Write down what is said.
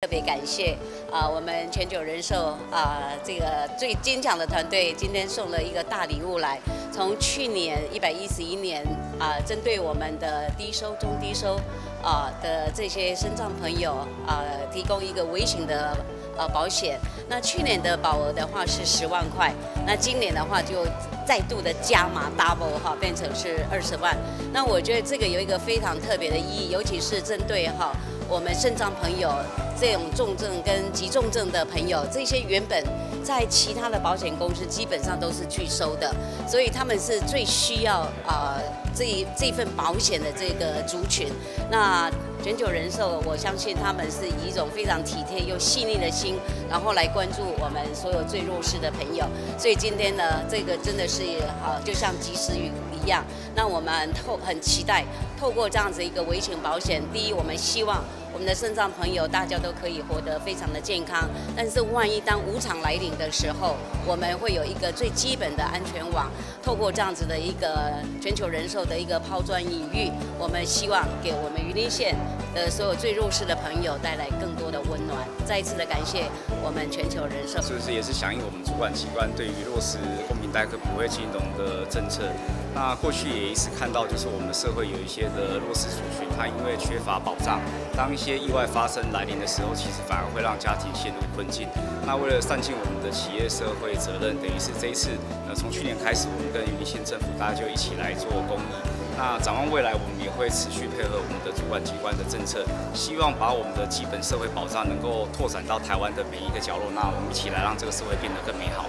特别感谢啊，我们全球人寿啊这个最坚强的团队，今天送了一个大礼物来。从去年一百一十一年啊，针对我们的低收、中低收啊的这些身障朋友啊，提供一个微型的呃保险。那去年的保额的话是十万块，那今年的话就再度的加码 double 哈，变成是二十万。那我觉得这个有一个非常特别的意义，尤其是针对哈。我们肾脏朋友这种重症跟急重症的朋友，这些原本在其他的保险公司基本上都是拒收的，所以他们是最需要啊这一这份保险的这个族群。那全球人寿，我相信他们是以一种非常体贴又细腻的心，然后来关注我们所有最弱势的朋友。所以今天呢，这个真的是啊，就像及时雨一样。那我们透很期待透过这样子一个危险保险，第一，我们希望。我们的肾脏朋友，大家都可以活得非常的健康。但是万一当无常来临的时候，我们会有一个最基本的安全网。透过这样子的一个全球人寿的一个抛砖引玉，我们希望给我们榆林县的所有最弱势的朋友带来更多的温暖。再一次的感谢我们全球人寿。是不是也是响应我们主管机关对于落实公民代客普惠金融的政策？那过去也一直看到，就是我们社会有一些的弱势族群，他因为缺乏保障，当一些意外发生来临的时候，其实反而会让家庭陷入困境。那为了善尽我们的企业社会责任，等于是这一次，呃，从去年开始，我们跟云林县政府大家就一起来做公益。那展望未来，我们也会持续配合我们的主管机关的政策，希望把我们的基本社会保障能够拓展到台湾的每一个角落。那我们一起来让这个社会变得更美好。